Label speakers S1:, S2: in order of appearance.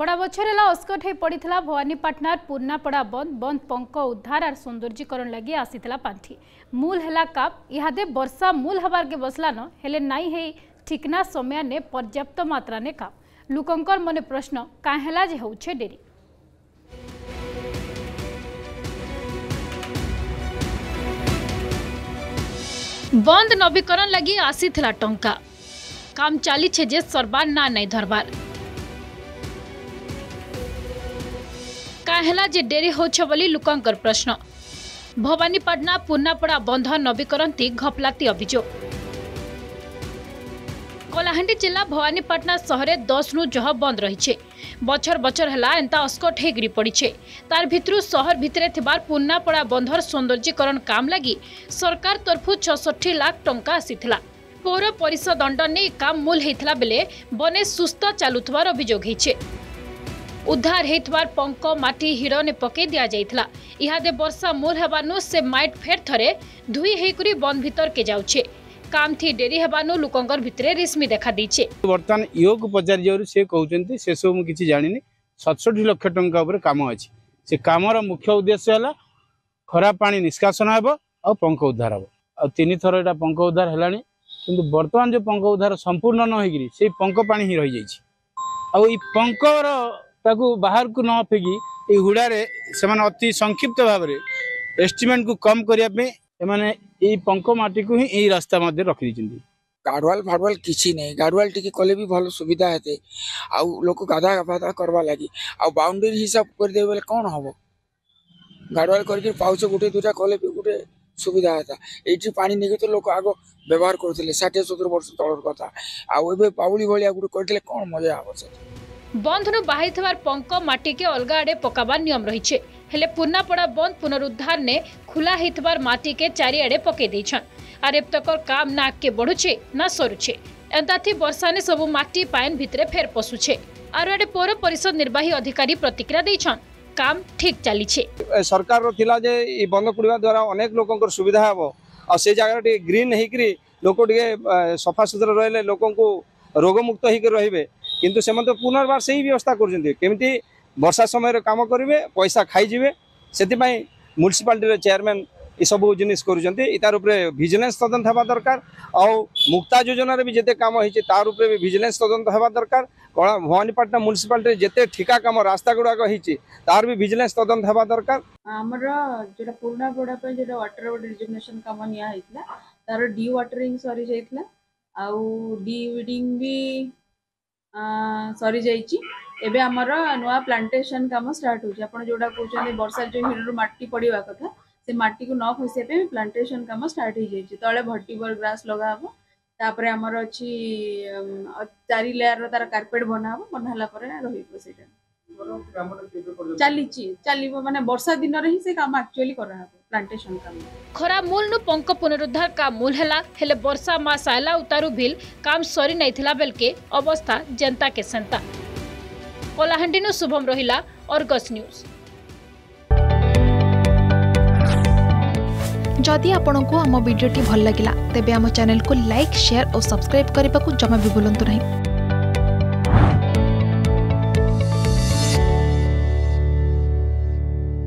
S1: ବଡ଼ ଗଛରେ ଅସ୍କଟ ହୋଇ ପଡ଼ିଥିଲା ଭବାନୀପାଟଣାର ପୂର୍ଣ୍ଣାପଡ଼ା ବନ୍ଦ ବନ୍ଦ ପଙ୍କ ଉଦ୍ଧାର ଆର୍ ସୌନ୍ଦର୍ଯ୍ୟକରଣ ଲାଗି ଆସିଥିଲା ପାଣ୍ଠି ମୂଲ ହେଲା କାପ୍ ଇହାଦେ ବର୍ଷା ମୂଲ ହେବାର୍କେ ବସଲାନ ହେଲେ ନାଇଁ ହେଇ ଠିକନା ସମୟାନେ ପର୍ଯ୍ୟାପ୍ତ ମାତ୍ରାନେ କାପ୍ ଲୋକଙ୍କର ମନେ ପ୍ରଶ୍ନ କାଁ ହେଲା ଯେ ହେଉଛେ ଡେରି ବନ୍ଦ ନବୀକରଣ ଲାଗି ଆସିଥିଲା ଟଙ୍କା କାମ ଚାଲିଛେ ଯେ ସରବାର ନା ନାଇଁ ଧରବାର କାଁ ହେଲା ଯେ ଡେରି ହେଉଛି ବୋଲି ଲୋକଙ୍କର ପ୍ରଶ୍ନ ଭବାନୀପାଟଣା ପୂର୍ଣ୍ଣାପଡ଼ା ବନ୍ଧ ନବୀକରନ୍ତି ଘପଲାତି ଅଭିଯୋଗ କଳାହାଣ୍ଡି ଜିଲ୍ଲା ଭବାନୀପାଟଣା ସହରେ ଦଶରୁ ଜହ ବନ୍ଦ ରହିଛେ বছর বছর হল এন্তা অস্কট হয়ে গড়ি পড়িছে তার ভিতর শহর ভিতরে থার পুনাপড়া বন্ধর সৌন্দর্যীকরণ কাম লাগি সরকার তরফু ছষঠি লাখ টঙ্কা আসিলা পৌর পরিষদ অন্ডর নিয়ে কাম মূল হয়েছিল বেলে বনে সুস্থ চালুথার অভিযোগ হয়েছে উদ্ধার হয়েথার পঙ্ক মাটি হিড়নে পকাই দিয়া যাই ইহাদে বর্ষা মূল হবানু সে মাইট ফের থরে ধুই হয়েকরি বন ভিতরকে যাচ্ছে কামথি ডেরি হবানু লোকঙ্কর ভিতরে
S2: রেশমি দেখা দিয়েছে বর্তমান ইয়োগ পচারি যাওয়ার সে কৌন সেসব মু কিছু জানিনি সতষঠি লক্ষ টঙ্কা উপরে কাম আছে সে কামর মুখ্য উদ্দেশ্য হল খরা পা নিষ্কাশন হব আঙ্ক উদ্ধার হব আনিথর এটা পঙ্ক উদ্ধার হল কিন্তু বর্তমান যে পঙ্ক উদ্ধার সম্পূর্ণ ন হয়েকি সেই পঙ্ক পা হি রয়েছে আই পঙ্কর ତାକୁ ବାହାରକୁ ନ ଫେକି ଏଇ ହୁଡ଼ାରେ ସେମାନେ ଅତି ସଂକ୍ଷିପ୍ତ ଭାବରେ ଏଷ୍ଟିମେଣ୍ଟକୁ କମ୍ କରିବା ପାଇଁ ଏମାନେ ଏଇ ପଙ୍କ ମାଟିକୁ ହିଁ ଏଇ ରାସ୍ତା ମଧ୍ୟରେ ରଖିଦେଇଛନ୍ତି
S3: ଗାଢ଼ୁଆଲ ଫାଡ଼ୁଆଲ କିଛି ନାହିଁ ଗାଢ଼ୁଆଲ ଟିକେ କଲେ ବି ଭଲ ସୁବିଧା ହେତେ ଆଉ ଲୋକ ଗାଧା ଫାଧା କରବା ଲାଗି ଆଉ ବାଉଣ୍ଡରୀ ହିସାବ କରିଦେବେ ବୋଲେ କ'ଣ ହବ ଗାଢ଼ୁଆଲ କରିକି ପାଉଛ ଗୋଟେ ଦୁଇଟା କଲେ ବି ଗୋଟେ ସୁବିଧା ହେତା ଏଇଠି ପାଣି ନେଇକି ତ ଲୋକ ଆଗ ବ୍ୟବହାର କରୁଥିଲେ ଷାଠିଏ ସତୁରି ବର୍ଷ ତଳର କଥା ଆଉ ଏବେ ପାଉଳି ଭଳିଆ ଗୋଟେ କରିଥିଲେ କ'ଣ ମଜା ହବ ସେଠି
S1: বন্ধনু বাহির পঙ্ক মাটিকে অলগা আড়ে পকাবার নিয়ম রয়েছে ହେଲେ ପୁର୍ଣ୍ଣାପଡ଼ା ବନ୍ଦ ପୁନରୁଦ୍ଧାରନେ ଖୋଲା ହେଇଥିବାର ମାଟିକେ ଚାରିଆଡ଼େ ପକେଇ ଦେଇଛନ୍ ଆର୍ ଏପ୍ତକର କାମ ନା ଆଗକେ ବଢ଼ୁଛେ ନା ସରୁଛେ ଏନ୍ତାଥି ବର୍ଷାନେ ସବୁ ମାଟି ପାଏନ୍ ଭିତରେ ଫେର୍ ପଶୁଛେ ଆର୍ ଆଡ଼େ ପୌର ପରିଷଦ ନିର୍ବାହୀ ଅଧିକାରୀ ପ୍ରତିକ୍ରିୟା ଦେଇଛନ୍ କାମ ଠିକ୍ ଚାଲିଛେ
S4: ସରକାରର ଥିଲା ଯେ ଏ ବନ୍ଦ ପଡ଼ିବା ଦ୍ୱାରା ଅନେକ ଲୋକଙ୍କର ସୁବିଧା ହେବ ଆଉ ସେ ଜାଗାରେ ଟିକେ ଗ୍ରୀନ୍ ହେଇକିରି ଲୋକ ଟିକେ ସଫାସୁତୁରା ରହିଲେ ଲୋକଙ୍କୁ ରୋଗମୁକ୍ତ ହେଇକି ରହିବେ কিন্তু ସେମାନେ ପୁନର୍ବାର ସେଇ ବ୍ୟବସ୍ଥା କରୁଛନ୍ତି କେମିତି ବର୍ଷା ସମୟରେ କାମ କରିବେ ପଇସା ଖାଇଯିବେ ସେଥିପାଇଁ ମ୍ୟୁନିସିପାଲିଟିର ଚେୟାରମ୍ୟାନ୍ ଏସବୁ ଜିନିଷ କରୁଛନ୍ତି ତାର ଉପରେ ଭିଜିଲାନ୍ସ ତଦନ୍ତ ହେବା ଦରକାର ଆଉ ମୁକ୍ତା ଯୋଜନାରେ ବି ଯେତେ କାମ ହେଇଛି ତାର ଉପରେ ବି ଭିଜିଲାନ୍ସ ତଦନ୍ତ ହେବା ଦରକାର କଳା ଭବାନୀପାଟଣା ମ୍ୟୁନିସିପାଲିଟିରେ ଯେତେ ଠିକା କାମ ରାସ୍ତା ଗୁଡ଼ାକ ହେଇଛି ତାର ବି ଭିଜିଲାନ୍ସ ତଦନ୍ତ ହେବା ଦରକାର
S5: ଆମର ଯେଉଁଟା ପୁରୁଣା ଗୁଡ଼ା ପାଇଁ ଯେଉଁଟା ୱାଟର ରିଜର୍ଭେସନ କାମ ନିଆ ହେଇଥିଲା ତାର ଡି ୱାଟରିଂ ସରିଯାଇଥିଲା ଆଉ ଡି ୱିଡିଂ ବି ସରିଯାଇଛି ଏବେ ଆମର ନୂଆ ପ୍ଲାଣ୍ଟେସନ୍ କାମ ଷ୍ଟାର୍ଟ ହେଉଛି ଆପଣ ଯେଉଁଟା କହୁଛନ୍ତି ବର୍ଷା ଯେଉଁ ହିଡ଼ରୁ ମାଟି ପଡ଼ିବା କଥା ସେ ମାଟିକୁ ନ ଖସିବା ପାଇଁ ପ୍ଲାଣ୍ଟେସନ୍ କାମ ଷ୍ଟାର୍ଟ ହେଇଯାଇଛି ତଳେ ଭର୍ଟିବଲ୍ ଗ୍ରାସ୍ ଲଗାହେବ ତାପରେ ଆମର ଅଛି ଚାରି ଲେୟାରର ତାର କାର୍ପେଟ୍ ବନାହେବ ବନାହେଲା ପରେ ରହିବ ସେଇଟା ଚାଲିଛି ଚାଲିବ ମାନେ ବର୍ଷା ଦିନରେ ହିଁ ସେ କାମ ଆକ୍ଚୁଆଲି କରାହେବ ପ୍ଲାଣ୍ଟେସନ କାମ
S1: ଖରା ମୂଳରୁ ପଙ୍କ ପୁନରୁଦ୍ଧାର କାମ ମୂଳ ହେଲା ହେଲେ ବର୍ଷା ମା ସାଇଲା ଉତାରୁ ଭିଲ୍ କାମ ସରି ନାଇଁଥିଲା ବେଲକେ ଅବସ୍ଥା ଯେନ୍ତା କେ ସେନ୍ତା କଲାହାଣ୍ଡିନୁ ଶୁଭମ ରହିଲା ଅର୍ଗସ୍ ନ୍ୟୁଜ୍
S6: जदि आपण को आम भिड्टे भल लगा तेब आम चेल्क लाइक सेयार और सब्सक्राइब करने को जमा भी बुलां नहीं